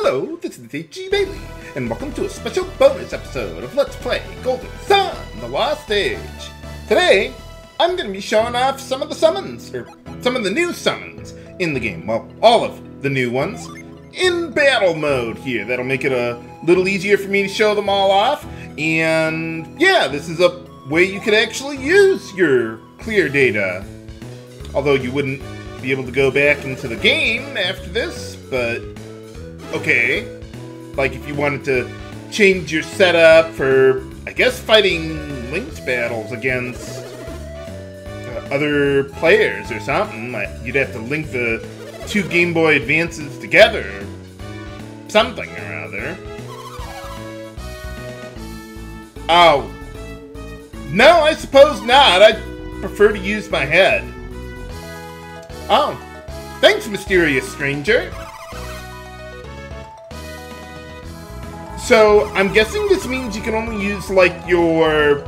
Hello, this is H.C. Bailly, and welcome to a special bonus episode of Let's Play Golden Sun, The Lost Age. Today, I'm going to be showing off some of the summons, or some of the new summons in the game. Well, all of the new ones in battle mode here. That'll make it a little easier for me to show them all off. And yeah, this is a way you could actually use your clear data. Although you wouldn't be able to go back into the game after this, but okay. Like if you wanted to change your setup for, I guess, fighting linked battles against uh, other players or something, like you'd have to link the two Game Boy Advances together. Something or other. Oh. No, I suppose not. I prefer to use my head. Oh. Thanks, mysterious stranger. So, I'm guessing this means you can only use, like, your...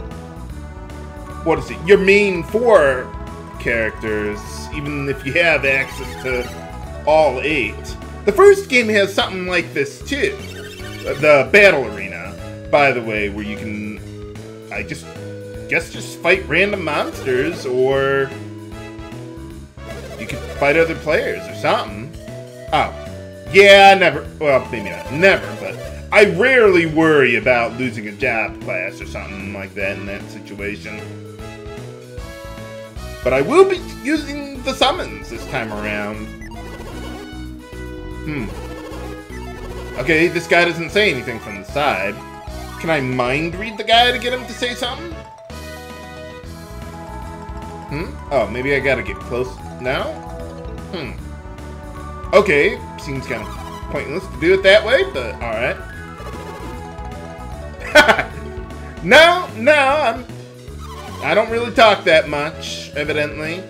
What is it? Your main four characters, even if you have access to all eight. The first game has something like this, too. Uh, the Battle Arena, by the way, where you can... I just guess just fight random monsters, or... You could fight other players or something. Oh. Yeah, never... Well, maybe not. Never, but... I rarely worry about losing a job class or something like that in that situation. But I will be using the summons this time around. Hmm. Okay, this guy doesn't say anything from the side. Can I mind read the guy to get him to say something? Hmm? Oh, maybe I gotta get close now? Hmm. Okay, seems kind of pointless to do it that way, but alright. no, no, I'm. I don't really talk that much, evidently.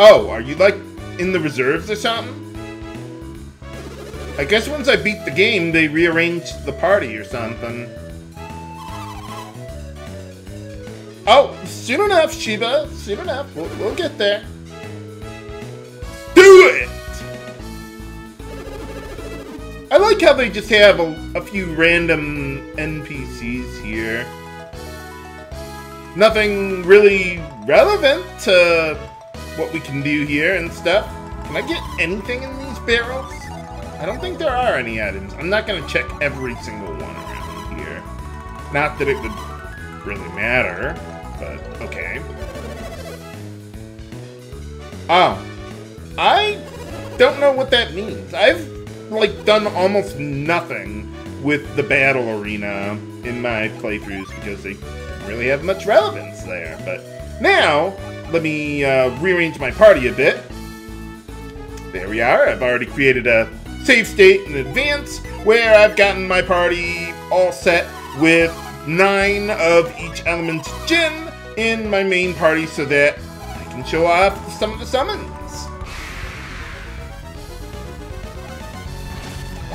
Oh, are you like in the reserves or something? I guess once I beat the game, they rearranged the party or something. Oh, soon enough, Sheba. Soon enough. We'll, we'll get there. Like how they just have a, a few random NPCs here. Nothing really relevant to what we can do here and stuff. Can I get anything in these barrels? I don't think there are any items. I'm not going to check every single one around here. Not that it would really matter, but okay. Oh. I don't know what that means. I've like done almost nothing with the battle arena in my playthroughs because they really have much relevance there. But now, let me uh, rearrange my party a bit. There we are. I've already created a save state in advance where I've gotten my party all set with nine of each element Djinn in my main party so that I can show off some of the summons.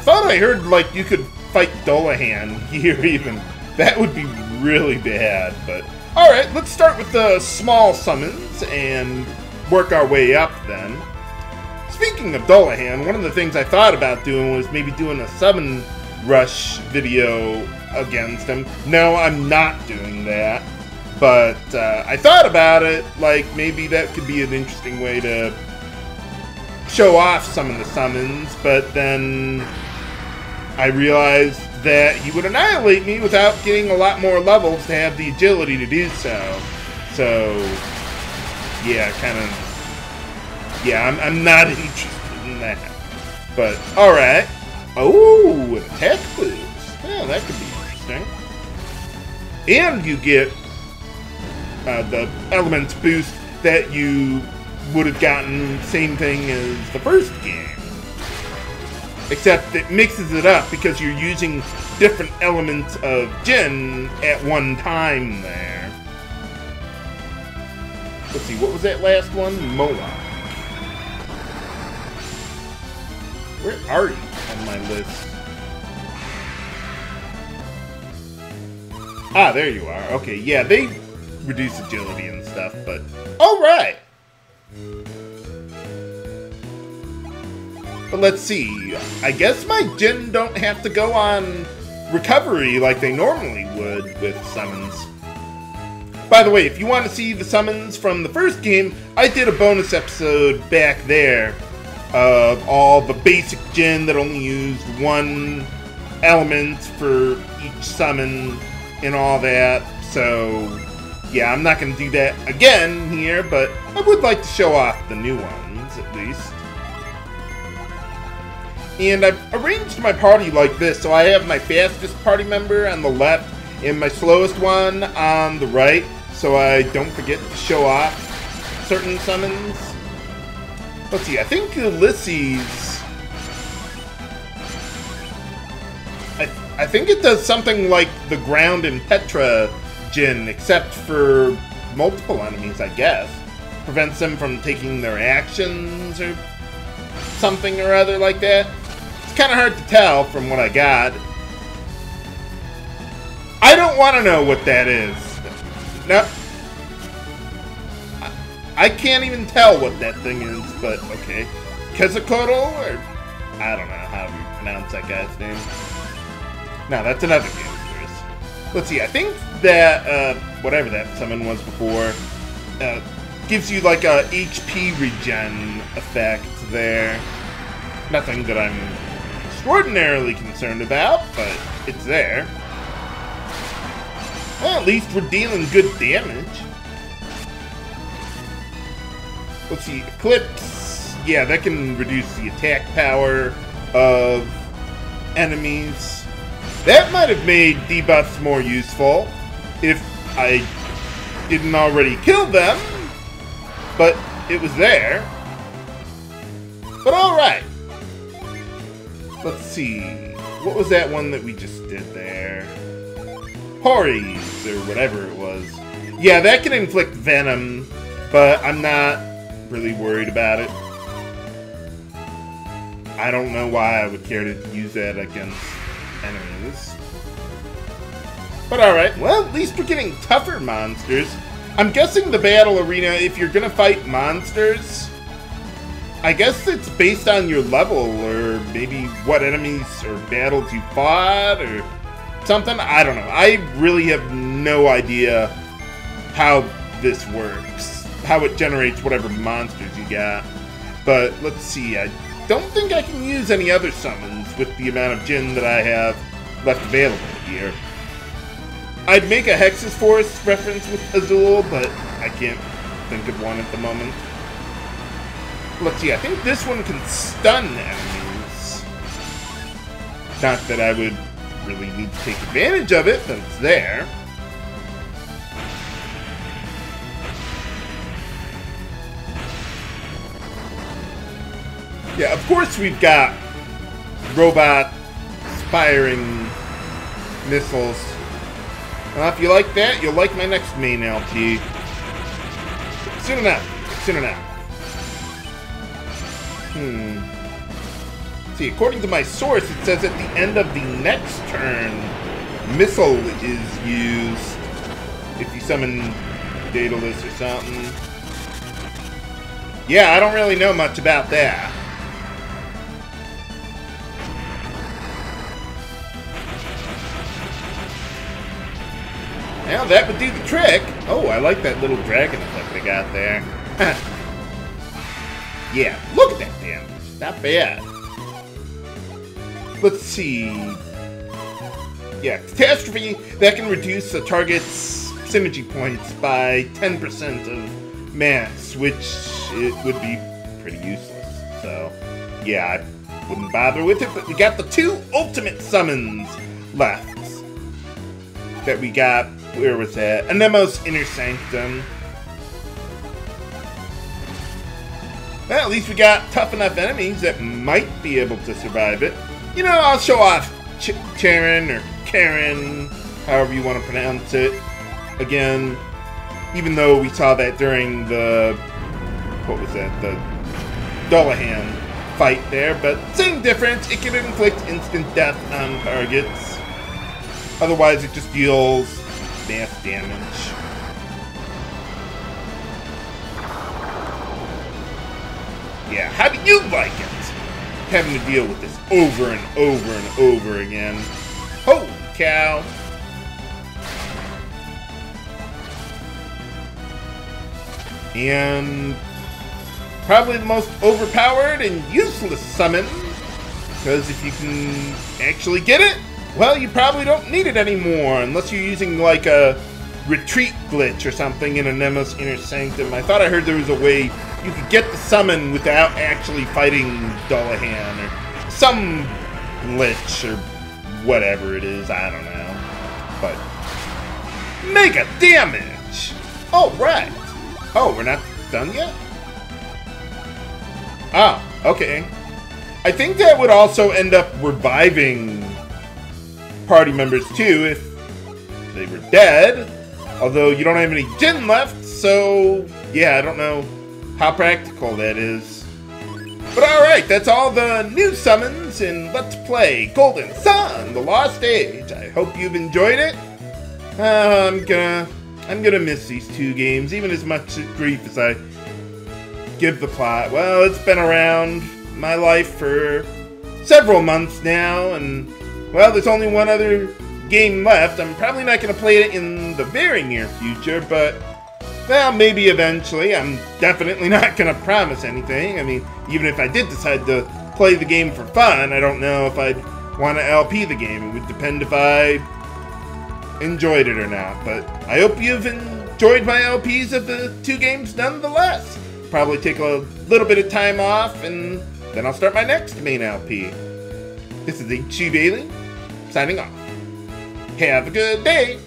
Thought I heard, like, you could fight Dullahan here, even. That would be really bad, but... Alright, let's start with the small summons and work our way up, then. Speaking of Dullahan, one of the things I thought about doing was maybe doing a summon rush video against him. No, I'm not doing that. But uh, I thought about it, like maybe that could be an interesting way to show off some of the summons, but then I realized that he would annihilate me without getting a lot more levels to have the agility to do so. So, yeah, kind of, yeah, I'm, I'm not interested in that. But, alright. Oh, attack boost. Yeah, that could be interesting. And you get uh, the elements boost that you would have gotten same thing as the first game. Except it mixes it up because you're using different elements of Djinn at one time there. Let's see, what was that last one? Moloch. Where are you on my list? Ah, there you are. Okay, yeah, they reduce agility and stuff, but... Alright! But let's see. I guess my Djinn don't have to go on recovery like they normally would with summons. By the way, if you want to see the summons from the first game, I did a bonus episode back there of all the basic Djinn that only used one element for each summon and all that. So, yeah, I'm not going to do that again here, but I would like to show off the new ones at least. And I've arranged my party like this, so I have my fastest party member on the left and my slowest one on the right, so I don't forget to show off certain summons. Let's see, I think Ulysses... I, I think it does something like the ground in Petra Djinn, except for multiple enemies, I guess. Prevents them from taking their actions or something or other like that. It's kind of hard to tell from what I got. I don't want to know what that is. No. I can't even tell what that thing is, but okay. Quetzalcoatl, or... I don't know how you pronounce that guy's name. Now, that's another game Let's see, I think that, uh, whatever that summon was before, uh, gives you like a HP regen effect there. Nothing that I'm extraordinarily concerned about, but it's there. Well, at least we're dealing good damage. Let's see, Eclipse. Yeah, that can reduce the attack power of enemies. That might have made debuffs more useful if I didn't already kill them, but it was there. But alright. Let's see. What was that one that we just did there? Haures, or whatever it was. Yeah, that can inflict venom, but I'm not really worried about it. I don't know why I would care to use that against enemies. But alright, well, at least we're getting tougher monsters. I'm guessing the battle arena, if you're gonna fight monsters, I guess it's based on your level, or maybe what enemies or battles you fought, or something. I don't know. I really have no idea how this works, how it generates whatever monsters you got. But let's see, I don't think I can use any other summons with the amount of Djinn that I have left available here. I'd make a Hexus Force reference with Azul, but I can't think of one at the moment. Let's see, I think this one can stun enemies. Not that I would really need to take advantage of it, but it's there. Yeah, of course we've got robot firing missiles. Well, if you like that, you'll like my next main LP. Soon enough. Soon enough. Hmm. See, according to my source, it says at the end of the next turn, missile is used if you summon Daedalus or something. Yeah, I don't really know much about that. Now that would do the trick. Oh, I like that little dragon effect they got there. Yeah, look at that damage. Not bad. Let's see. Yeah, Catastrophe, that can reduce the target's Psynergy points by 10% of mass, which it would be pretty useless. So, yeah, I wouldn't bother with it, but we got the two ultimate summons left. That we got, where was that? Anemos Inner Sanctum. At least we got tough enough enemies that might be able to survive it. You know, I'll show off Ch Charon or Karen, however you want to pronounce it. Again, even though we saw that during the, what was that, the Dullahan fight there, but same difference, it can inflict instant death on targets. Otherwise, it just deals mass damage. Yeah, how do you like it? having to deal with this over and over and over again. Holy cow. And probably the most overpowered and useless summon. Because if you can actually get it, well, you probably don't need it anymore. Unless you're using like a retreat glitch or something in Anemos Inner Sanctum. I thought I heard there was a way you could get the summon without actually fighting Dullahan or some glitch or whatever it is. I don't know. But mega damage. Oh right. Oh, we're not done yet. Ah, okay. I think that would also end up reviving party members too if they were dead. Although you don't have any Djinn left, so yeah, I don't know how practical that is. But alright, that's all the new summons in Let's Play Golden Sun, The Lost Age. I hope you've enjoyed it. Uh, I'm gonna I'm gonna miss these two games, even as much grief as I give the plot. Well, it's been around my life for several months now, and well, there's only one other game left. I'm probably not to play it in the very near future, but well, maybe eventually. I'm definitely not going to promise anything. I mean, even if I did decide to play the game for fun, I don't know if I'd want to LP the game. It would depend if I enjoyed it or not. But I hope you've enjoyed my LPs of the two games nonetheless. Probably take a little bit of time off and then I'll start my next main LP. This is H.C. Bailly, signing off. Have a good day,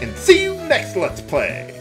and see you next Let's Play.